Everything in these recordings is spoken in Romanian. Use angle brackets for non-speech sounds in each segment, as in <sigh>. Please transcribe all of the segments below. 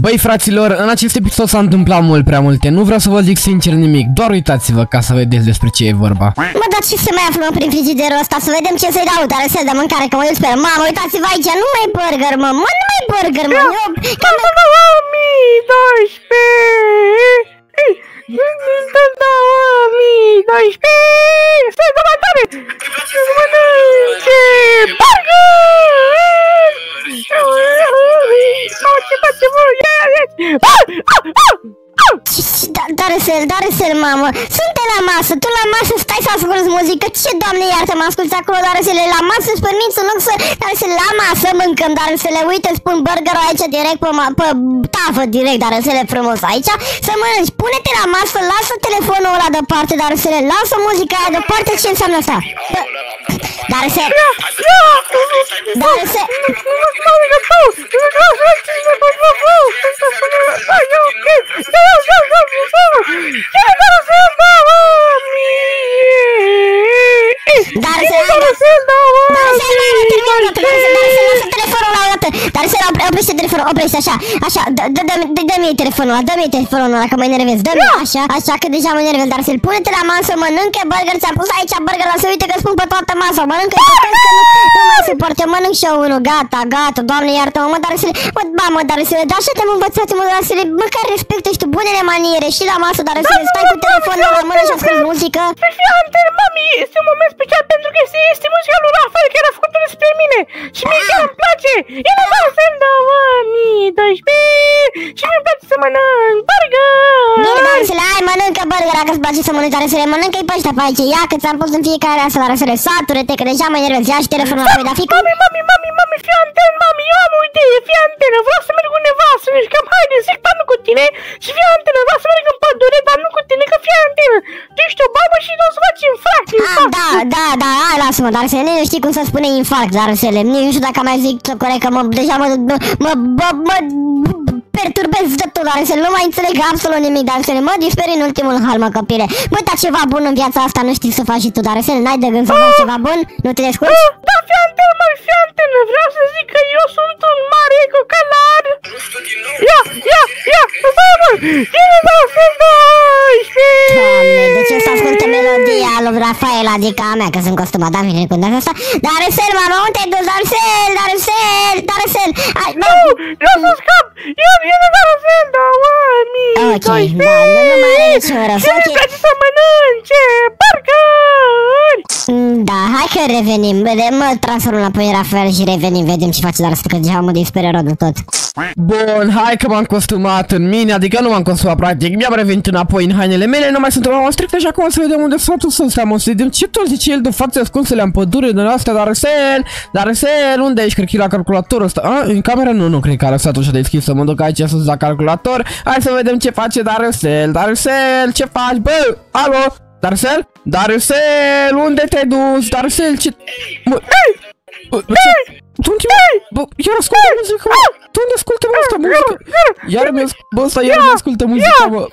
Băi fraților, în acest episod s-a întâmplat mult prea multe, nu vreau să vă zic sincer nimic, doar uitați-vă ca să vedeți despre ce e vorba. Mă, dar ce se mai află mă, prin frigiderul ăsta? Să vedem ce să-i dau, dar să de mâncare, că mă uit pe el. Mamă, uitați-vă aici, nu mai burger, mă, mă, nu mai burger, mă, eu... Că mă... 2012 Stai, dă mai tare! Să mănânce burger! Mamă, ce face, mă? Ia, ia, ia! Ah! Ah! Ah! Ah! Da, Darusel, Darusel, mamă, suntem la masă, tu la masă stai să asculti muzică, ce doamne iartă mă asculti acolo, Darusel, la masă îți permiți în loc să, Darusel, la masă mâncăm, Darusel, uite, spun burgerul aici direct pe, ma, pe tavă direct, Darusel, frumos aici, să mănânci, pune-te la masă, lasă telefonul ăla deoparte, Darusel, lasă muzica aia deoparte, ce înseamnă asta? Bă, Darusel, Darusel, Darusel, Darusel, Darusel, termină, Darusel, Darusel, lasă telefonul ăla odată, Darusel, oprește telefonul, oprește, așa, așa, dă-mi telefonul ăla, dă-mi telefonul ăla, că mă enervez, dă-mi, așa, așa, că deja mă enervez, Darusel, pune-te la masă, mănâncă burger, ți-am pus aici burger, la să uite că spun pe toată masa, mănâncă, că nu, nu mai suport, eu mănânc și eu unul, gata, gata, doamne iartă-mă, mă, Darusel, mă, ba, mă, Darusel, dar așa te-am învățat, mă, Darusel, măcar respectă și tu bunele maniere și la masă, Darusel, stai cu telefonul la mână și asculti muzică. Și Hunter, mami, este un moment special pentru că este, este muzica lui Rafael care a făcut-o despre mine și mie chiar îmi place. E la Darusel 2012 și mi-e place să mănânc burger. Bine, Darusel, hai, mănâncă burger, dacă îți place să mănânci, Darusel, mănâncă-i pe ăștia pe aici, ia că ți-am pus în fiecare asta, Darusel, satură-te, că deja mă enervez, ia și telefonul ăla, dar fii cu... Mami, mami, mami, mami, fii antenă, mami, eu am o idee, fii antenă, vreau să merg undeva, să ne jucăm, haide, zic, dar nu cu tine și fii antenă, vreau să merg în pădure, dar nu cu tine, că fii antenă. Tu ești o babă și nu o să faci infarct, Ah, infarct. da, da, da, hai, lasă-mă, dar să nu știi cum să spune infarct, dar să le, nu știu dacă mai zic corect, că mă, deja mă, mă, mă, mă, mă perturbez de tot, dar să nu mai înțeleg absolut nimic, dar să mă disperi în ultimul hal, mă, copile. Bă, dar ceva bun în viața asta nu știi să faci și tu, dar să n-ai de gând să faci ceva bun? Nu te descurci? Ah, Da, fii antenă, mami, fii antenă, vreau să zic că eu sunt un mare cocalar. Ia, ia, ia, stai, mă, e la Doamne, de ce să ascultă melodia lui Rafael, adică a mea, că sunt costumat, da, vine cu asta. Darusel, mama, unde te duci? Darusel, Darusel, Darusel, hai, bă, Nu, eu să scap, eu vin de la fel, da, oameni. Ok, da, nu, nu mai are niciun rost, Și ok. îmi place să mănânce burgeri. Mm, Da, hai că revenim, vedem, mă transform înapoi în Rafael și revenim, vedem ce face Darusel, că deja mă dispere rău de tot. Bun, hai că m-am costumat în mine, adică nu m-am costumat practic, mi-am revenit înapoi în hainele mele, nu mai sunt o strict și acum să vedem unde sunt să ăsta, mă, să vedem ce tot zice el de față ascunsele în pădure din astea, dar Arsel, dar Arsel, unde ești? Cred că e la calculatorul ăsta, a, în camera nu, nu cred că a lăsat ușa deschisă, mă duc aici sus la calculator, hai să vedem ce face Darusel, Darusel, ce faci, bă, alo, Darusel, Darusel, unde te duci, Darusel, ce, bă, bă, bă, ce, tu unde, bă, iar ascultă muzică, mă, tu unde ascultă mă? Asta muzică? Iar mi bă, ăsta iar mi ascultă muzica, bă.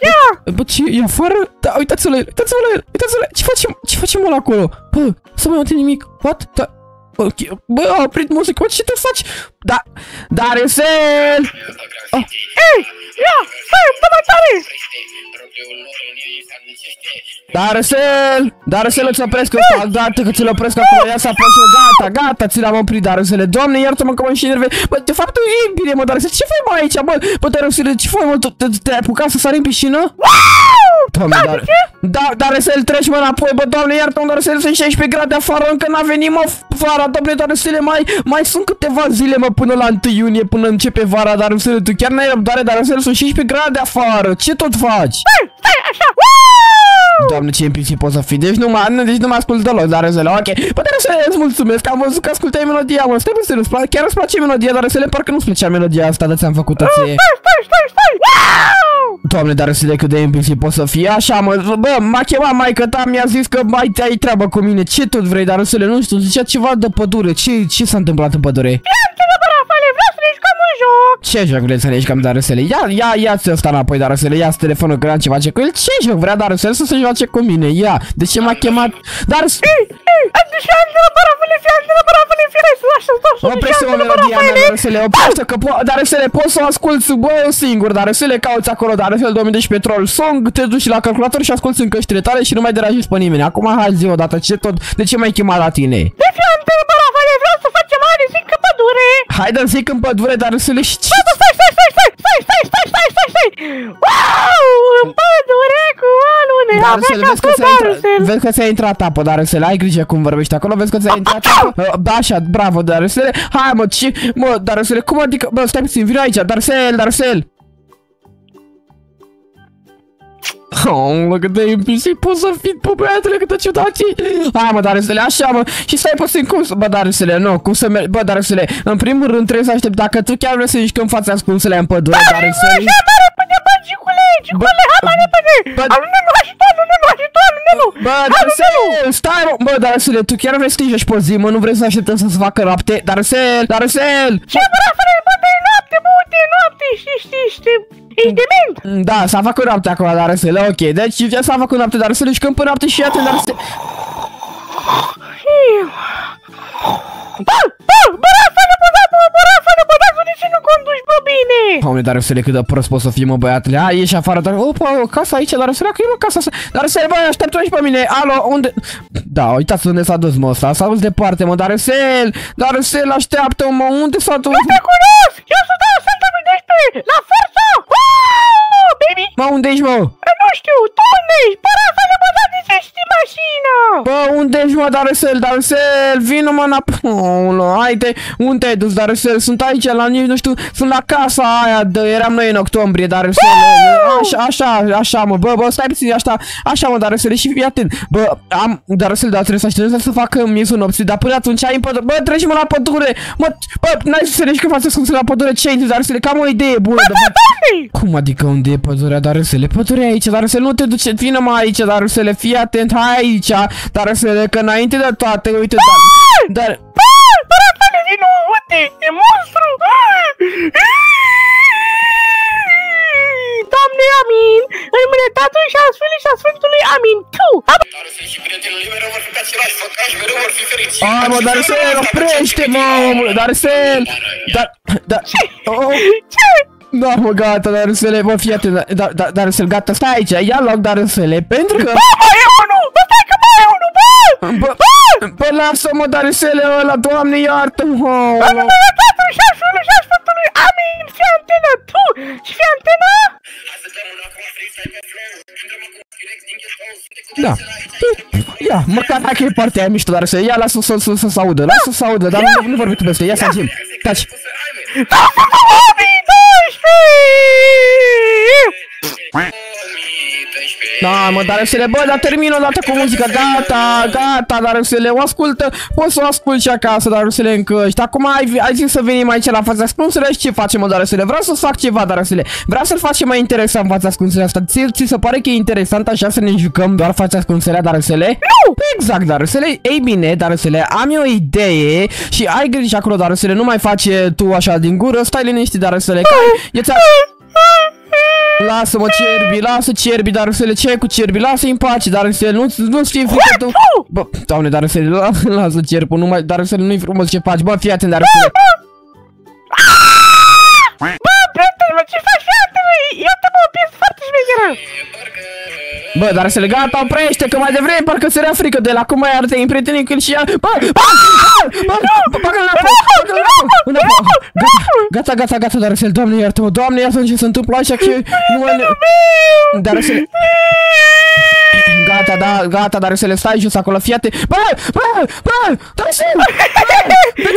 Bă, Bă, ce, e afară? Da, uitați-vă la el, uitați-vă la el, uitați-vă la el. Ce facem, ce facem ăla acolo? Bă, să mai aud nimic. What? Da, ok, bă, a oprit muzica, bă, ce te faci? Da, Daresel! Oh, Ei, ia, stai, dă mai tare. Daresel! Daresel, îți opresc ăsta, gata că ți-l opresc acolo, ia să apăsă, gata, gata, ți l-am oprit, Daresele. Doamne, iartă-mă că mă și enervez. Bă, de fapt, e bine, mă, Daresel, ce faci, mă, aici, bă? Bă, Daresel, ce faci, mă, tu te- te-ai apucat să sari în piscină? Doamne, dar, da, Daresel, treci mă înapoi, bă, doamne, iartă-mă, Daresel, sunt 16 grade afară, încă n-a venit, mă, vara, doamne, Daresele, mai, mai sunt câteva zile, mă, până la 1 iunie, până începe vara, Daresel, tu chiar n-ai răbdare, Daresel, sunt 16 grade afară, ce tot faci? Stai, stai, așa, Doamne, ce NPC poți să fii? Deci nu mă, nu, deci nu mă ascult deloc, dar Răzele, ok. Bă, dar Răzele, îți mulțumesc, am văzut că ascultai melodia, mă, stai puțin, îți place, chiar îți place melodia, dar Răzele, parcă nu-ți plăcea melodia asta de ți-am făcut-o ție. stai, stai, stai, stai. Wow! Doamne, dar Răzele, cât de NPC poți să fii, așa, mă, bă, m-a chemat maică ta, mi-a zis că mai te ai treabă cu mine, ce tot vrei, dar Răzele, nu știu, zicea ceva de pădure, ce, ce s-a întâmplat în pădure? Ia, Ce joc vrei să ne jucăm, Darusele? Ia, ia, ia-ți ăsta înapoi, Darusele, ia telefonul că n-am ce face cu el. Ce joc vrea Darusele să se joace cu mine? Ia, de ce m-a chemat? Darusele... Ei, ei, aduce antena, parafele, fie antena, parafele, fie hai să lasă, stop, să Oprește o antena, melodie, Ana, parafele! Darusele, oprește că po- Darusele, poți să o asculti, bă, singur, Darusele, cauți acolo, Darusele 2012 Troll Song, te duci la calculator și asculti în căștile tale și nu mai deranjezi pe nimeni. Acum hai zi odată, ce tot, de ce m-ai chemat la tine? De fie antena, parafele, vreau să facem are, zic că pădure! Haide zic în pădure, Darusele, și ce? Stai, stai, stai, stai, stai, stai, stai, stai, stai, stai, stai! Wow! În pădure cu alune! Darusele, Avea vezi că capul ți-a intrat, Darusel! vezi că ți-a intrat apă, Darusele, ai grijă cum vorbești acolo, vezi că ți-a intrat apă. Uh, Da, așa, bravo, Darusele. Hai, mă, ce, mă, Darusele, cum adică, bă, stai puțin, vino aici, Darusel, Darusel. Oh, mă, cât de NPC poți să fii, bă, băiatule, cât de ciudați. Hai, mă, Darusele, așa, mă, și stai puțin, cum să, bă, Darusele, nu, cum să mergi, bă, Darusele, în primul rând trebuie să aștept, dacă tu chiar vrei să ieși când fața ascunsele în pădure, Darusele. Hai mai repede, bă, Gicule, Gicule, hai mai repede! bă- Alunelu, ajutor, alunelu, ajutor, alunelu! Bă, Alunelu! Darusel, stai, mă, bă, Darusele, tu chiar vrei să te joci pe zi, mă, nu vrei să așteptăm să se facă noapte? Darusel, Darusel! Ce, bă, Rafael, bă, de foarte multe noapte și știi, știi, ești dement. Da, s-a făcut noapte acum la răsele, ok, deci s-a făcut noapte la răsele și când până noapte și iată dar răsele... Bă, bă, bă, răsele, bă, bă, răsele, de ce nu conduci, bă, bine? Doamne, Darusele, cât de prost poți să fii, mă, băiatule, hai, ieși afară, dar, opa, o casă aici, Darusele, că e, mă, casa asta, Darusel, bă, aștept aici pe mine, alo, unde... Da, uitați unde s-a dus, mă, ăsta, s-a dus departe, mă, Darusel, Darusel, așteaptă mă, unde s-a dus? Te cunosc! Eu sunt Darusel 2012, la forță! Wow, baby! Mă, unde ești, mă? Nu știu, tu unde ești? Bă, Rafael, bă, da, de ce știi mașină? Bă, unde ești, mă, Darusel, Darusel, vină, mă, înapoi, oh, haide, unde ai dus, Darusel, sunt aici, la, nici nu știu, sunt la casa aia, de, eram noi în octombrie, Darusel, așa, așa, așa, mă, bă, bă, stai puțin, așa, așa, mă, Darusel, și fii atent, bă, am, Darusel, dar trebuie să așteptăm să facă miezul nopții, dar până atunci ai în pădure, bă, treci, mă, la pădure, mă, bă, n-ai să înțelegi că faci cum să la pădure, ce ai zis, Darusel, cam o idee bună, de fapt. Unde? Cum adică unde e pădurea, Darusele? Pădurea e aici, Darusele, nu te duce, vină mă aici, Darusele, fii atent, hai aici, dar să că înainte de toate, uite, dar... Dar... Baratane, vino, uite, e monstru! Doamne, amin! În mâine Tatălui și a Sfântului și a Sfântului, amin! Tu! A, mă, dar se oprește, mă, omule, dar se... Dar... Dar... Ce? Oh, oh. Ce? Da, mă, gata, Darusele, mă, fii atent, dar, dar, Darusele, gata, stai aici, ia loc, Darusele, pentru că, Bă, mai e unul! Bă, stai că mai e unul, bă! bă, bă, lasă-mă, Darusele, ăla, Doamne, iartă-mă, În numele Tatălui și al Sfântului și al Sfântului, amin! Fii antena tu! Și fii antena? Hai să dăm una acum freestyle pe flow. Intrăm acum direct din ghetto. Suntem cu Da. Ia, măcar dacă e partea aia mișto, dar să ia, lasă să să să audă, lasă să audă, dar nu, nu vorbi tu peste, ia să Jim. Taci. Hey! Da, mă, dar să le bă, dar termin odată cu muzica, gata, gata, dar să le o ascultă, poți să o ascult și acasă, dar să le încăști. Acum ai, ai zis să venim aici la fața ascunsele și ce facem, mă, dar să le vreau să fac ceva, dar să le vreau să-l facem mai interesant fața ascunsele asta. Ți, ți se pare că e interesant așa să ne jucăm doar fața ascunsele, dar să le? Nu! Exact, dar să le, ei bine, dar să le, am eu o idee și ai grijă acolo, dar să le nu mai face tu așa din gură, stai liniștit, dar să le, că e ți Lasă-mă cerbi, lasă cerbi, dar să le ce ai cu cerbi, lasă-i în pace, dar să nu nu-ți fie frică tu. Bă, doamne, dar să le <laughs> lasă cerpul, nu mai, dar să nu-i frumos ce faci, bă, fii atent, dar să le Bă, prietene, ce faci, fratele? Iată-mă o piesă foarte șmecheră! Bă, dar să le gata, oprește, că mai devreme parcă se rea frică de la cum mai arde prietenii când și ea. Bă, bă, bă, bă, bă, bagă-l înapoi, bagă-l înapoi, înapoi. Gata, gata, gata, dar să doamne iartă-mă, doamne iartă ce se întâmplă așa că nu mai... Dar să Gata, da, gata, dar să le stai jos acolo, fii atent. Bă, bă, bă, dar să De ce? Bă,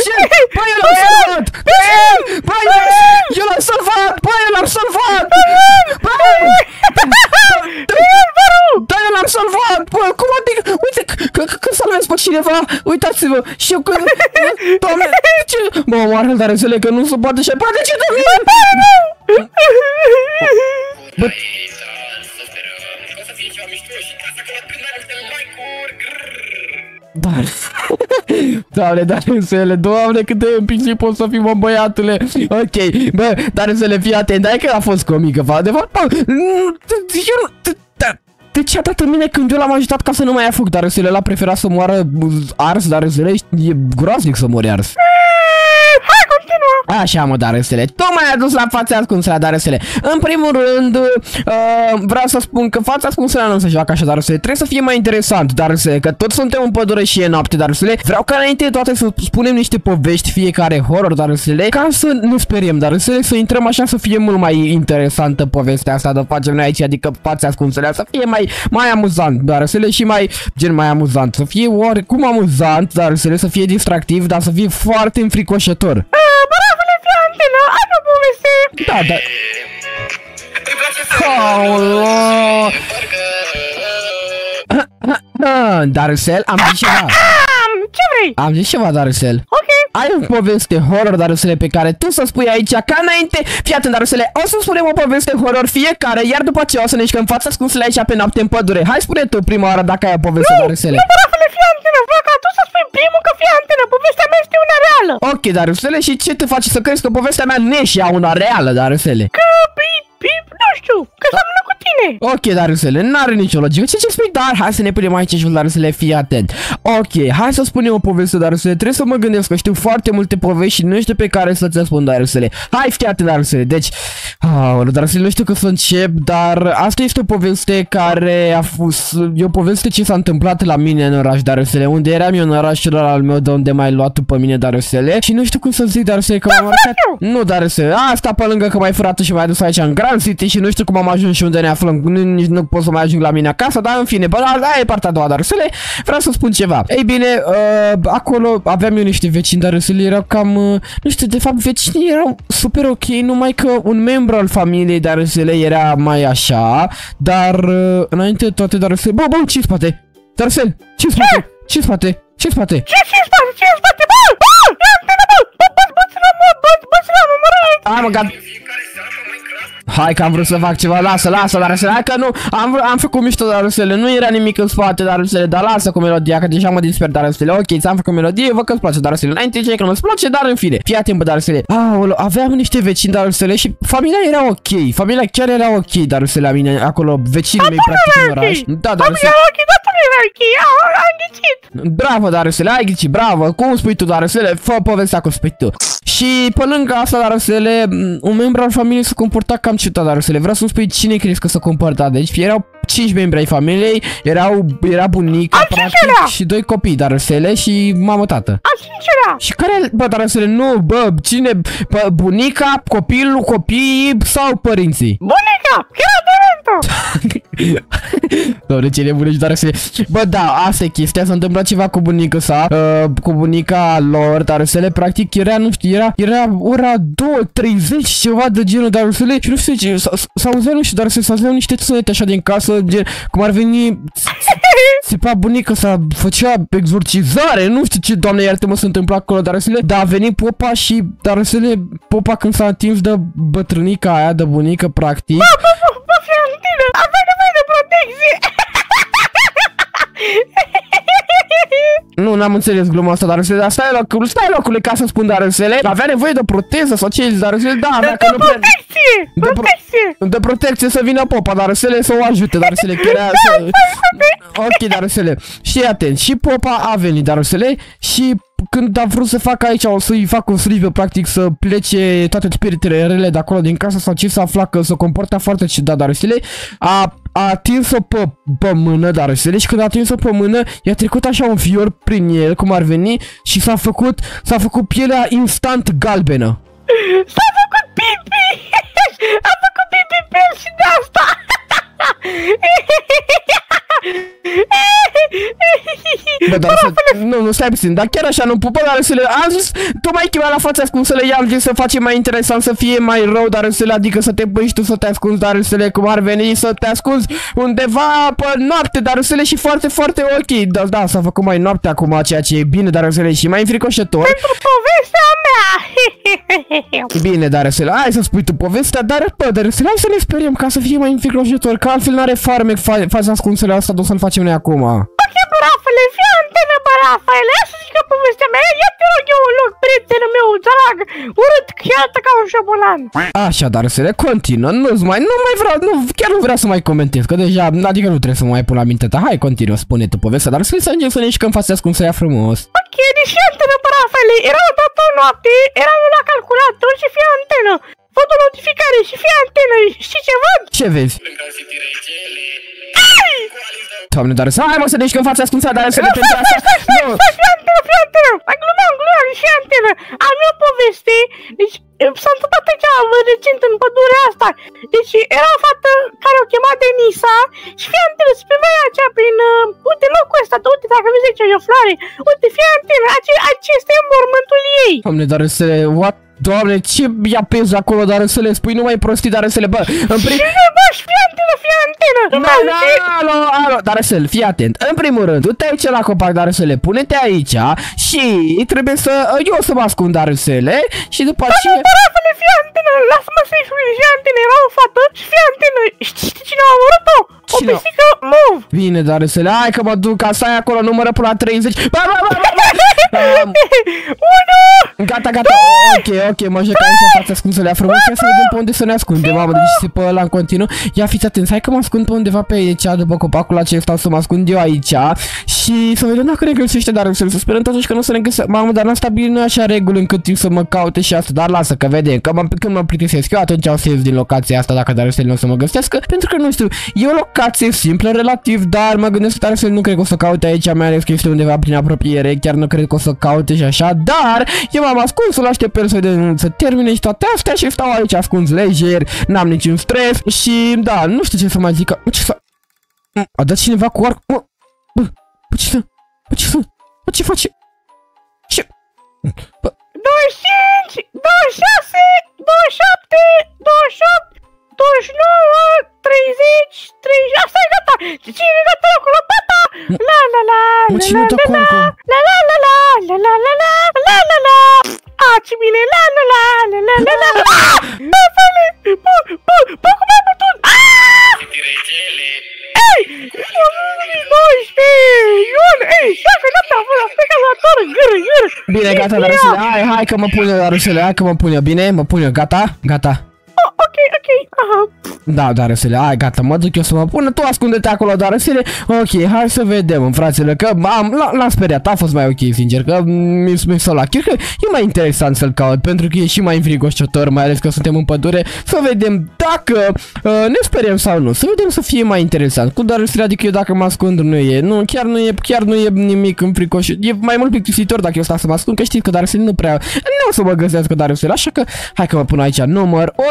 cineva, uitați-vă, și eu când... <laughs> Doamne, ce... Mă omoară, dar înțeleg că nu se poate și... Bă, ce, doamne? Bă, Dar... <laughs> Doamne, dar înțele, doamne, cât de împingit pot să fii, mă, băiatule. Ok, bă, dar înțele, fii atent, dai că a fost comică, de adevărat, bă, mm, eu ce a dat în mine când eu l-am ajutat ca să nu mai ia foc, Darusele, l-a preferat să moară ars, Darusele, e groaznic să mori ars. Hai, continuă! Așa, mă, Darusele, tu m-ai adus la fața ascunsă la Darusele. În primul rând, uh, vreau să spun că fața ascunsă nu se joacă așa, Darusele. Trebuie să fie mai interesant, Darusele, că tot suntem în pădure și e noapte, Darusele. Vreau ca înainte de toate să spunem niște povești, fiecare horror, Darusele, ca să nu speriem, Darusele, să intrăm așa să fie mult mai interesantă povestea asta de facem noi aici, adică fața ascunsele, să fie mai, mai amuzant, Darusele, și mai, gen, mai amuzant. Să fie oricum amuzant, Darusele, să fie distractiv, dar să fie foarte înfricoșător. Bravo, fii antenă, ai o poveste! Da, da. Îi place să... Aoleo! Ah, Darusel, am zis ceva. Am, ce vrei? Am zis ceva, Darusel. Ok. Ai o poveste horror, Darusele, pe care tu să spui aici ca înainte. Fii atent, Darusele, o să spunem o poveste horror fiecare, iar după ce o să ne în fața ascunsele aici pe noapte în pădure. Hai spune tu prima oară dacă ai o poveste, Darusele. Nu, brafele, fii antenă, vreau ca tu să spui primul că fii antenă, povestea mea este una reală. Ok, Darusele, și ce te face să crezi că povestea mea nu e și ea una reală, Darusele? Că, pi- pi- nu știu, că seamănă cu tine. Ok, Darusele, n-are nicio logică. Ce ce spui? Dar hai să ne punem aici și Darusele, fii atent. Ok, hai să spunem o poveste, Darusele. Trebuie să mă gândesc că știu foarte multe povești și nu știu pe care să-ți spun, Darusele. Hai, fii atent, Darusele. Deci, oh, Darusele, nu știu că să încep, dar asta este o poveste care a fost... E o poveste ce s-a întâmplat la mine în oraș, Darusele, unde eram eu în orașul al meu de unde m-ai luat tu pe mine, Darusele. Și nu știu cum să zic, Darusele, că m-am arătat... Nu, Darusele, asta pe lângă că m-ai furat tu și m-ai dus aici în Grand City și nu știu cum am ajuns și unde ne aflăm. Nu, nici nu pot să mai ajung la mine acasă, dar în fine, bă, aia e partea a doua, Darusele. Vreau să spun ceva. Ei bine, uh, acolo aveam eu niște vecini, Darusele, erau cam... Uh, nu știu, de fapt, vecinii erau super ok, numai că un membru al familiei Darusele era mai așa, dar uh, înainte de toate, Darusele... Bă, bă, ce spate? Darusel, ce spate? Ce spate? Ce spate? Ce ce în spate, ce în spate, bă, bă, fii antenă, bă, bă, bă, bă, bă, bă, bă, bă, bă, mă rog. Hai mă, gata. Fiecare seară pe Minecraft Hai că am vrut să fac ceva, lasă, lasă, dar Rusele, hai că nu, am, vrut, am făcut mișto, dar Rusele, nu era nimic în spate, dar Rusele, dar lasă cu melodia, că deja mă disper, dar Rusele, ok, ți-am făcut melodie, văd că îți place, dar Rusele, înainte ce că nu-ți place, dar în fine, fii atent, bă, dar Rusele, aolo, aveam niște vecini, dar Rusele, și familia era ok, familia chiar era ok, dar Rusele, la mine, acolo, vecinii mei, practic, în oraș, da, dar Rusele, Am ok, dar tu nu era ok, a- am ghicit. Bravo, Darusele, ai ghicit, bravo, cum spui tu, Darusele, fă povestea cum spui tu. Și pe lângă asta, Darusele, m, un membru al familiei se comporta cam ciutadar o să le vreau să-mi spui cine crezi că s-a comportat. Deci erau 5 membri ai familiei, erau, era bunica, Al cincelea! practic, și doi copii, Darusele, și mamă-tată. Am sincerat. Și care, bă, Darusele, nu, bă, cine, bă, bunica, copilul, copiii sau părinții? Bunica, chiar aderentă. <laughs> Doamne, ce nebunești, dar să... Bă, da, asta e chestia, s-a întâmplat ceva cu bunica sa, uh, cu bunica lor, dar să le practic era, nu știu, era, era ora 2.30, ceva de genul, dar să le, și nu știu ce, s- s- s-auzeau, nu știu, dar să auzeau niște sunete așa din casă, gen, cum ar veni, <laughs> țipa bunica sa, făcea exorcizare, nu știu ce, doamne, iartă-mă, se întâmpla acolo, dar să le, da, a venit popa și, dar să le, popa când s-a atins de bătrânica aia, de bunică, practic, Bă, bă, bă, fii antenă, aveai nevoie de protecție. <laughs> Nu, n-am înțeles gluma asta, dar dar stai locul, stai locule ca să spun darăsele. Avea nevoie de proteză sau ce darăsele? Da, avea că De nu prea... protecție, De pro- protecție. De protecție să vină popa, darăsele să o ajute, darăsele că era <laughs> să... Ok, darăsele. Și atent, și popa a venit, darăsele, și când a vrut să facă aici, o să-i facă o slivă, practic, să plece toate spiritele rele de acolo din casă sau ce să afla că se comporta foarte ciudat, darăsele, a a atins-o pe, pe mână, dar înțelegi? Și când a atins-o pe mână, i-a trecut așa un fior prin el, cum ar veni, și s-a făcut, s-a făcut pielea instant galbenă. S-a făcut pipi. <laughs> A făcut pipi pe el și de asta. <laughs> Bă, dar să, nu, nu, stai puțin, dar chiar așa nu pupă, dar să le, am zis, tocmai chemat la fața cum să le ia, am zis să facem mai interesant, să fie mai rău, dar să le, adică să te pui și tu să te ascunzi, dar să le, cum ar veni, să te ascunzi undeva pe noapte, dar să le și foarte, foarte ok, da, da, s-a făcut mai noapte acum, ceea ce e bine, dar să le și mai înfricoșător. Pentru povestea mea. Bine, dar să hai să spui tu povestea, dar bă, dar să hai să ne speriem ca să fie mai înfricoșător, că altfel n-are farmec fa faza ascunsele asta, o să-l facem noi acum. Ok, brafele, fii antenă, bă, Rafael, ia să zică povestea mea, ia te rog eu un loc, prietenul meu, drag, urât, chiar ca un șobolan. Așa, dar să le continuă, nu mai, nu mai vreau, nu, chiar nu vreau să mai comentez, că deja, adică nu trebuie să mă mai pun la minte ta. Hai, continuă, spune tu povestea, dar să-i să ajungem să ne mișcăm fața cum să ia frumos. Ok, deci antenă, bă, Rafael, era odată o noapte, eram eu la calculator și fie antenă. Văd o notificare și fie antenă, știi ce văd? Ce vezi? Lângă zi regele. Doamne, dar să hai mă să ne mișcăm fața ascunsă, dar să ne pentru asta. Stai, stai, Nu. stai, fii antenă, fii antenă. Mai glumeam, glumeam, și antenă. Am eu o poveste. Deci, s-a întâmplat aici recent în pădurea asta. Deci, era o fată care o chema Denisa și fii antenă, se primeia aceea prin, uh, uite locul ăsta, da, uite, dacă vezi aici e o floare. Uite, fii antenă, ace, acesta e mormântul ei. Doamne, dar să le, what? Doamne, ce ia pezi acolo, dar să le spui numai prostii, dar să le, bă, în prim... Cine, bă, și fii antenă, fii antenă. Nu, nu, alo, alo, dar să fii atent. În primul rând, du-te aici la copac, dar să le pune-te aici și trebuie să, eu să mă ascund dar să le și după aceea... Bă, Rafale, fii antenă, lasă-mă să-i spui, fii antenă, era o fată și fii antenă. Știi cine a omorât-o? O Cine? pisică mov. Bine, dar să le, hai că mă duc, ca să ai acolo, numără până la 30. Ba, ba, ba, ba, ba. Um, Unu! Gata, gata, ok, ok, mă joc aici în fața ascunsă ia frumos, ia să vedem pe unde să ne ascundem, mamă, deci se pe ăla în continuu. Ia fiți atenți, hai că mă ascund pe undeva pe aici, după copacul acesta, stau să mă ascund eu aici. Și să vedem dacă ne găsește, dar să sperăm totuși că nu să ne găsească. Mamă, dar n-am stabilit noi așa reguli încât timp să mă caute și asta, dar lasă că vedem, că mă, când mă plictisesc. Eu, atunci o să ies din locația asta dacă dar nu o să mă găsească, pentru că nu știu, e o locație simplă relativ, dar mă gândesc că dar nu cred că o să caute aici, mai ales că este undeva prin apropiere, chiar nu cred că o să caute și așa, dar eu m-am ascuns să-l aștept pe el să, de, să termine și toate astea și stau aici ascuns lejer, n-am niciun stres și da, nu știu ce să mai zic, că- ce să... A dat cineva cu arc, mă, bă, bă, ce să, bă, ce să, bă, ce face? Ce? Bă, 25, 26, 27, 28, 29, 30, 30, asta e gata! Cine e gata cu lopata? La la la, la la la la, la la la la, la la la la, la la la la la la la la, la la la la la la la, la la la, la la Ei, 19, Ion, ei, ia că gata, la pe calculator, gâr, gâr Bine, gata, Darusele, hai, hai că mă la Darusele, hai că mă pune, bine, mă pune, gata, gata Oh, ok, ok, aha. Da, dar să le, hai, gata, mă duc eu să mă pun, tu ascunde-te acolo, dar să le, ok, hai să vedem, în frațele, că am, l- l-am speriat, a fost mai ok, sincer, că mi mi s-a la cred că e mai interesant să-l caut, pentru că e și mai înfricoșător, mai ales că suntem în pădure, să vedem dacă uh, ne speriem sau nu, să vedem să fie mai interesant, cu dar să adică eu dacă mă ascund nu e, nu, chiar nu e, chiar nu e nimic înfricoșit, e mai mult plictisitor dacă eu stau să mă ascund, că știți că dar nu prea, nu o să mă găsească dar așa că, hai că mă pun aici, număr 1,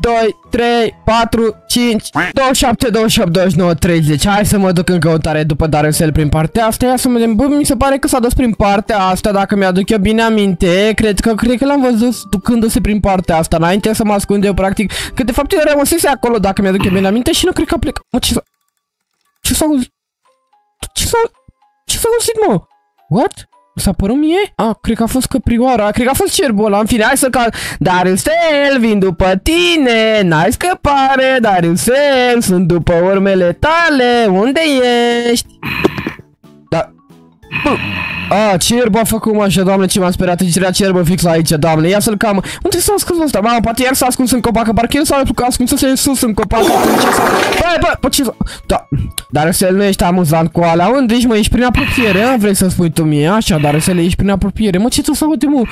2, 3, 4, 5, 27, 28, 29, 30 Hai să mă duc în căutare după Darusel prin partea asta Ia să vedem, bă, mi se pare că s-a dus prin partea asta Dacă mi-aduc eu bine aminte Cred că, cred că l-am văzut ducându-se prin partea asta Înainte să mă ascund eu practic Că de fapt el rămăsese acolo dacă mi-aduc eu bine aminte Și nu cred că a plecat Mă, ce s-a... Ce s-a auzit? Ce s-a... Ce s-a auzit, mă? What? Mi S-a părut mie? Ah, cred că a fost căprioara, cred că a fost cerbul ăla, în fine, hai să cal... Darusel, vin după tine, n-ai scăpare, Darusel, sunt după urmele tale, unde ești? Da... Bă, a, cerbă a făcut mă așa, doamne, ce m-am speriat, zice era cerbă fix la aici, doamne, ia să-l cam... Unde s-a ascuns ăsta? Mamă, poate iar s-a ascuns în copac, că parcă el s-a ascuns să sus în copac, atunci s-a... Băi, bă, bă, ce s-a... Da, dar să nu ești amuzant cu alea, unde ești, mă, ești prin apropiere, a? vrei să spui tu mie, așa, dar să le ești prin apropiere, mă, ce tu să aude, mă,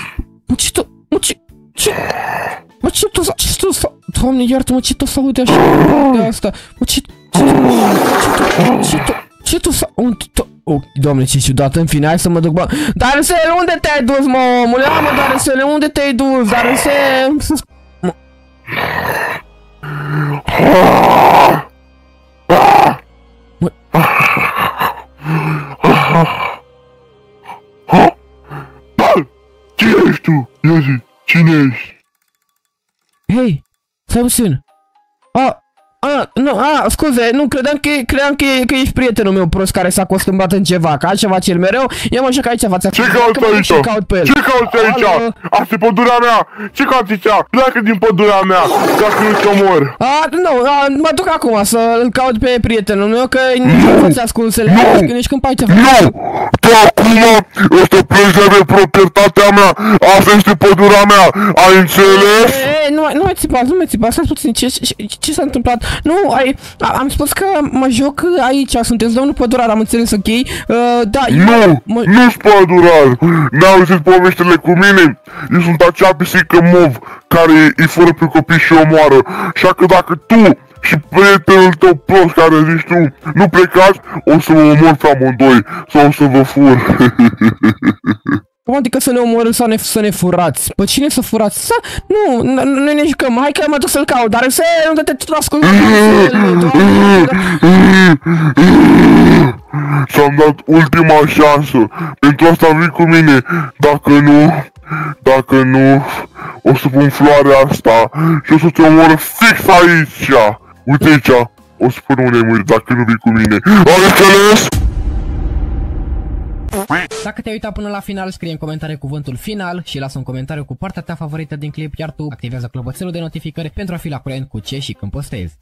mă, ce tu, mă, ce, ce, mă, ce tu, ce tu, să- doamne, iartă-mă, ce tu să aude așa, de asta, mă, ce, ce tu, ce tu, ce tu, ce tu să, unde, tu, Oh, doamne, ce ciudat, în fine, hai să mă duc, bă. Dar să unde te-ai dus, mă, omule? Mă, dar să unde te-ai dus? Dar. Mă. Cine ești tu? Ia zi, cine ești? Hei, stai puțin. A, A, nu, a, scuze, nu, credeam că, credeam că, că ești prietenul meu prost care s-a costumbat în ceva, că altceva cer mereu, ia mă că aici fața. Ce cauți aici? Ce caut pe el? Ce cauți aici? Alo? Asta e pădurea mea! Ce cauți aici? Pleacă din pădurea mea, dacă nu te omor! A, nu, a, mă duc acum să-l caut pe prietenul meu, că nu fața ascunsele, Nu! când ești când aici. Nu! Tu acum este plângea de proprietatea mea! Asta este pădurea mea! Ai înțeles? E, nu mai, nu mai țipați, nu mai țipați, stați puțin, ce, ce, ce s-a întâmplat? Nu, ai, a, am spus că mă joc aici, sunteți domnul Pădurar, am înțeles, ok? Uh, da, eu, Nu! mă, Nu-s pădurar! N-au auzit poveștile cu mine? Eu sunt acea pisică mov care îi fără pe copii și omoară. Așa că dacă tu și prietenul tău prost care zici tu nu plecați, o să vă omor pe amândoi sau o să vă fur. <laughs> cum adică să ne omorâm sau ne, să ne furați? Pe cine să furați? Să, nu, n- n- noi ne jucăm, hai că mă duc să-l caut, dar să nu te tot ascult. Ți-am dat ultima șansă. Pentru asta vii cu mine. Dacă nu, dacă nu, o să pun floarea asta și o să te omor fix aici. Uite aici. O să pun unde muri dacă nu vii cu mine. Ai înțeles? Dacă te-ai uitat până la final, scrie în comentarii cuvântul final și lasă un comentariu cu partea ta favorită din clip, iar tu activează clopoțelul de notificări pentru a fi la curent cu ce și când postezi.